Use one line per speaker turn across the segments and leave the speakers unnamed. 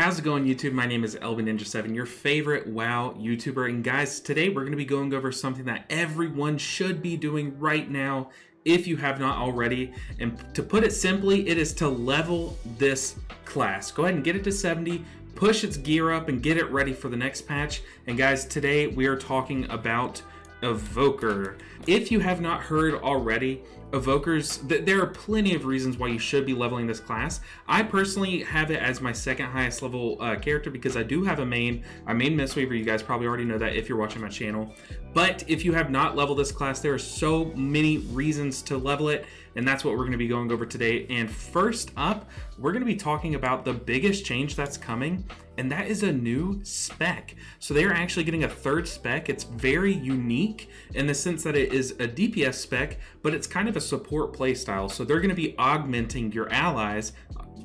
How's it going, YouTube? My name is LB Ninja 7, your favorite WoW YouTuber. And guys, today we're going to be going over something that everyone should be doing right now if you have not already. And to put it simply, it is to level this class. Go ahead and get it to 70, push its gear up, and get it ready for the next patch. And guys, today we are talking about Evoker. If you have not heard already, Evokers, th there are plenty of reasons why you should be leveling this class. I personally have it as my second highest level uh, character because I do have a main. I main Mistweaver, you guys probably already know that if you're watching my channel. But if you have not leveled this class, there are so many reasons to level it, and that's what we're going to be going over today. And first up, we're going to be talking about the biggest change that's coming, and that is a new spec. So they are actually getting a third spec. It's very unique in the sense that it is a DPS spec, but it's kind of a support playstyle. So they're going to be augmenting your allies,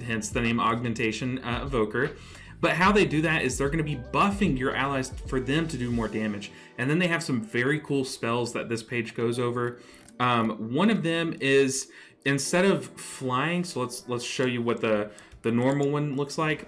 hence the name Augmentation uh, Evoker. But how they do that is they're going to be buffing your allies for them to do more damage. And then they have some very cool spells that this page goes over. Um, one of them is instead of flying, so let's let's show you what the the normal one looks like.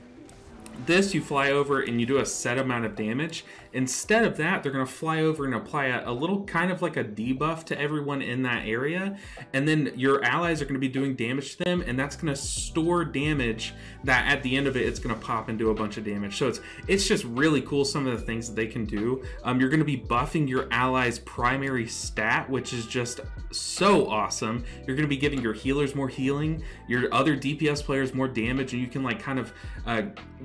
This you fly over and you do a set amount of damage. Instead of that, they're going to fly over and apply a, a, little kind of like a debuff to everyone in that area. And then your allies are going to be doing damage to them, and that's going to store damage that at the end of it, it's going to pop and do a bunch of damage. So it's it's just really cool some of the things that they can do. Um, you're going to be buffing your allies' primary stat, which is just so awesome. You're going to be giving your healers more healing, your other DPS players more damage, and you can like kind of uh,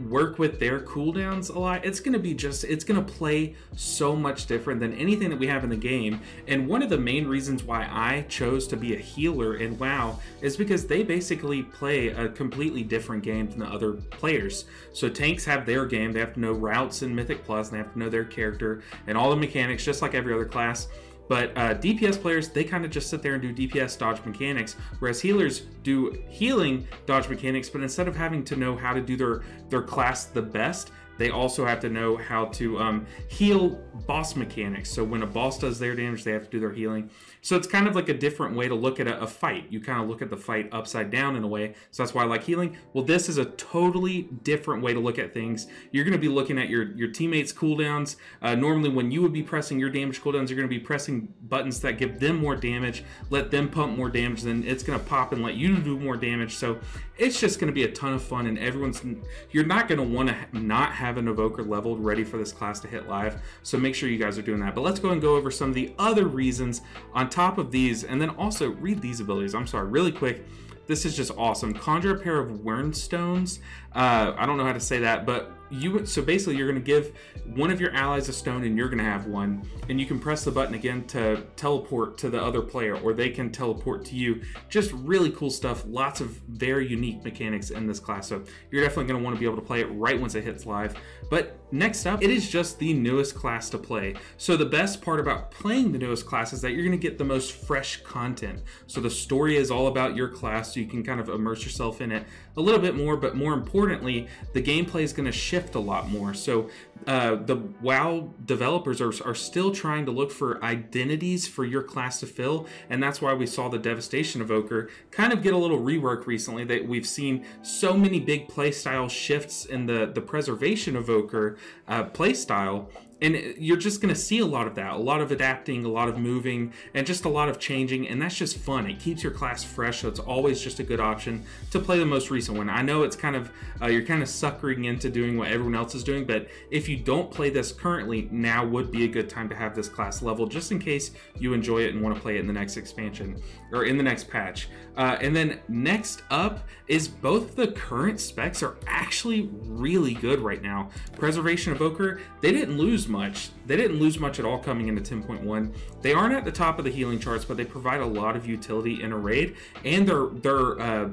work with their cooldowns a lot. It's going to be just, it's going to play so much different than anything that we have in the game. And one of the main reasons why I chose to be a healer in WoW is because they basically play a completely different game than the other players. So tanks have their game, they have to know routes in Mythic Plus, and they have to know their character and all the mechanics just like every other class. But uh, DPS players, they kind of just sit there and do DPS dodge mechanics, whereas healers do healing dodge mechanics, but instead of having to know how to do their, their class the best, they also have to know how to um, heal boss mechanics. So when a boss does their damage, they have to do their healing. So it's kind of like a different way to look at a, a, fight. You kind of look at the fight upside down in a way. So that's why I like healing. Well, this is a totally different way to look at things. You're going to be looking at your, your teammates' cooldowns. Uh, normally, when you would be pressing your damage cooldowns, you're going to be pressing buttons that give them more damage, let them pump more damage, then it's going to pop and let you do more damage. So it's just going to be a ton of fun, and everyone's you're not going to want to not have an evoker leveled ready for this class to hit live. So make sure you guys are doing that. But let's go and go over some of the other reasons on top of these, and then also read these abilities. I'm sorry, really quick. This is just awesome. Conjure a pair of Weyrnstones. Uh, I don't know how to say that, but you so basically you're going to give one of your allies a stone and you're going to have one. And you can press the button again to teleport to the other player or they can teleport to you. Just really cool stuff. Lots of very unique mechanics in this class. So you're definitely going to want to be able to play it right once it hits live. But next up it is just the newest class to play. So the best part about playing the newest class is that you're going to get the most fresh content. So the story is all about your class. So you can kind of immerse yourself in it a little bit more but more importantly the gameplay is going to shift shift a lot more. So uh, the WoW developers are, are still trying to look for identities for your class to fill, and that's why we saw the Devastation Evoker kind of get a little rework recently. That we've seen so many big playstyle shifts in the the Preservation Evoker uh, playstyle and you're just going to see a lot of that a lot of adapting a lot of moving and just a lot of changing and that's just fun it keeps your class fresh so it's always just a good option to play the most recent one i know it's kind of uh, you're kind of suckering into doing what everyone else is doing but if you don't play this currently now would be a good time to have this class level just in case you enjoy it and want to play it in the next expansion or in the next patch uh, and then next up is both the current specs are actually really good right now preservation evoker they didn't lose much. They didn't lose much at all coming into 10.1. They aren't at the top of the healing charts, but they provide a lot of utility in a raid, and their their uh,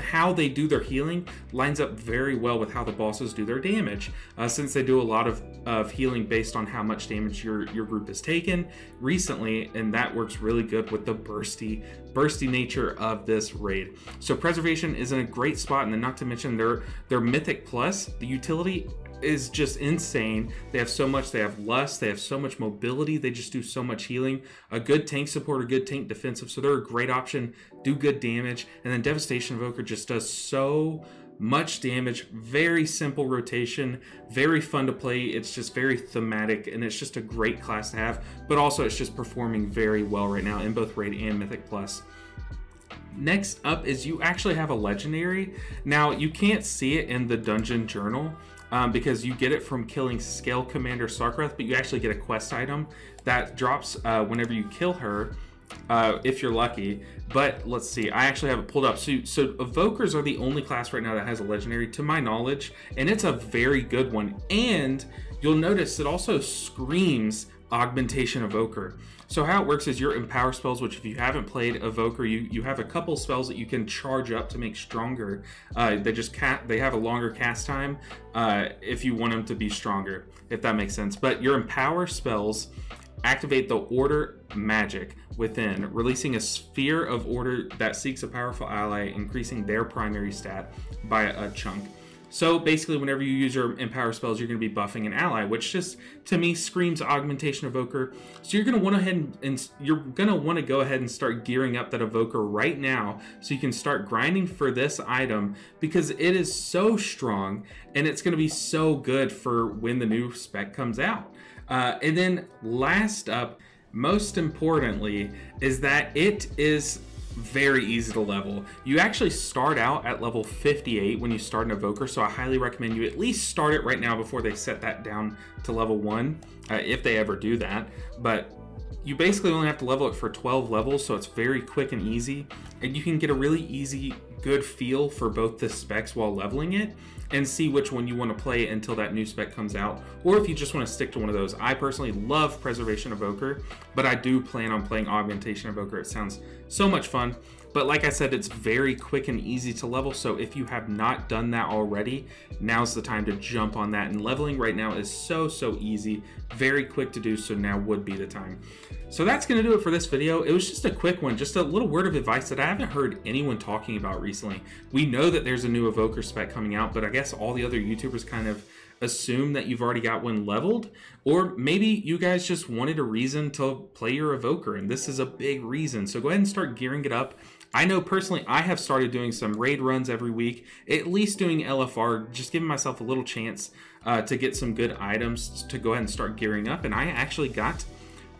how they do their healing lines up very well with how the bosses do their damage, uh, since they do a lot of, of healing based on how much damage your your group has taken recently, and that works really good with the bursty bursty nature of this raid. So preservation is in a great spot, and then not to mention their their mythic plus the utility is just insane. They have so much. They have lust. They have so much mobility. They just do so much healing. A good tank support, a good tank defensive. So they're a great option. Do good damage. And then Devastation Evoker just does so much damage, very simple rotation, very fun to play. It's just very thematic and it's just a great class to have, but also it's just performing very well right now in both Raid and Mythic Plus. Next up is you actually have a legendary. Now you can't see it in the dungeon journal, um, because you get it from killing Scale Commander Sarkareth, but you actually get a quest item that drops uh, whenever you kill her, uh, if you're lucky. But let's see, I actually have it pulled up. So, so Evokers are the only class right now that has a legendary, to my knowledge, and it's a very good one. And you'll notice it also screams Augmentation Evoker. So how it works is your empower spells, which if you haven't played Evoker, you you have a couple spells that you can charge up to make stronger. Uh, they just can't. They have a longer cast time uh, if you want them to be stronger, if that makes sense. But your empower spells activate the order magic within, releasing a sphere of order that seeks a powerful ally, increasing their primary stat by a chunk. So basically, whenever you use your Empower spells, you're going to be buffing an ally, which just to me screams Augmentation Evoker. So you're going to want to and, and you're going to want to go ahead and start gearing up that Evoker right now, so you can start grinding for this item because it is so strong and it's going to be so good for when the new spec comes out. Uh, and then last up, most importantly, is that it is very easy to level. You actually start out at level 58 when you start an Evoker, so I highly recommend you at least start it right now before they set that down to level 1, uh, if they ever do that. But you basically only have to level it for 12 levels, so it's very quick and easy. And you can get a really easy, good feel for both the specs while leveling it and see which one you want to play until that new spec comes out, or if you just want to stick to one of those. I personally love Preservation Evoker, but I do plan on playing Augmentation Evoker. It sounds so much fun. But like I said, it's very quick and easy to level. So if you have not done that already, now's the time to jump on that. And leveling right now is so, so easy, very quick to do. So now would be the time. So that's going to do it for this video. It was just a quick one, just a little word of advice that I haven't heard anyone talking about recently. We know that there's a new Evoker spec coming out, but I guess all the other YouTubers kind of assume that you've already got one leveled, or maybe you guys just wanted a reason to play your Evoker, and this is a big reason. So go ahead and start gearing it up. I know personally I have started doing some raid runs every week, at least doing LFR, just giving myself a little chance uh, to get some good items to go ahead and start gearing up. And I actually got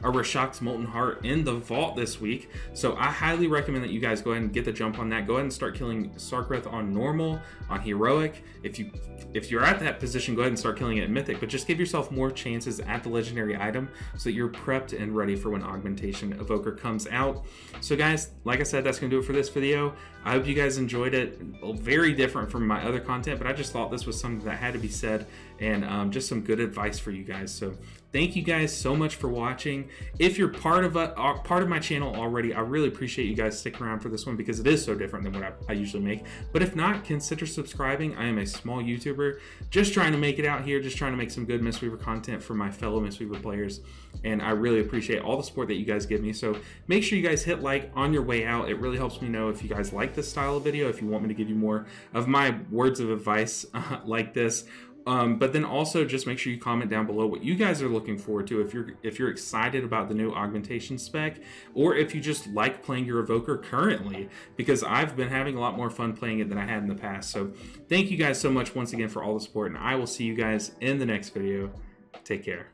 a Rashok's Molten Heart in the vault this week. So I highly recommend that you guys go ahead and get the jump on that. Go ahead and start killing Sarkareth on normal, on heroic. If you if you're at that position, go ahead and start killing it in mythic, but just give yourself more chances at the legendary item so that you're prepped and ready for when augmentation evoker comes out. So guys, like I said, that's gonna do it for this video. I hope you guys enjoyed it. Very different from my other content, but I just thought this was something that had to be said and um, just some good advice for you guys. So thank you guys so much for watching. If you're part of a uh, part of my channel already, I really appreciate you guys sticking around for this one because it is so different than what I, I usually make. But if not, consider subscribing. I am a small YouTuber, just trying to make it out here, just trying to make some good Mistweaver content for my fellow Mistweaver players. And I really appreciate all the support that you guys give me. So make sure you guys hit like on your way out. It really helps me know if you guys like this style of video, if you want me to give you more of my words of advice uh, like this, um, but then also just make sure you comment down below what you guys are looking forward to if you're if you're excited about the new augmentation spec or if you just like playing your evoker currently because I've been having a lot more fun playing it than I had in the past. So thank you guys so much once again for all the support and I will see you guys in the next video. Take care.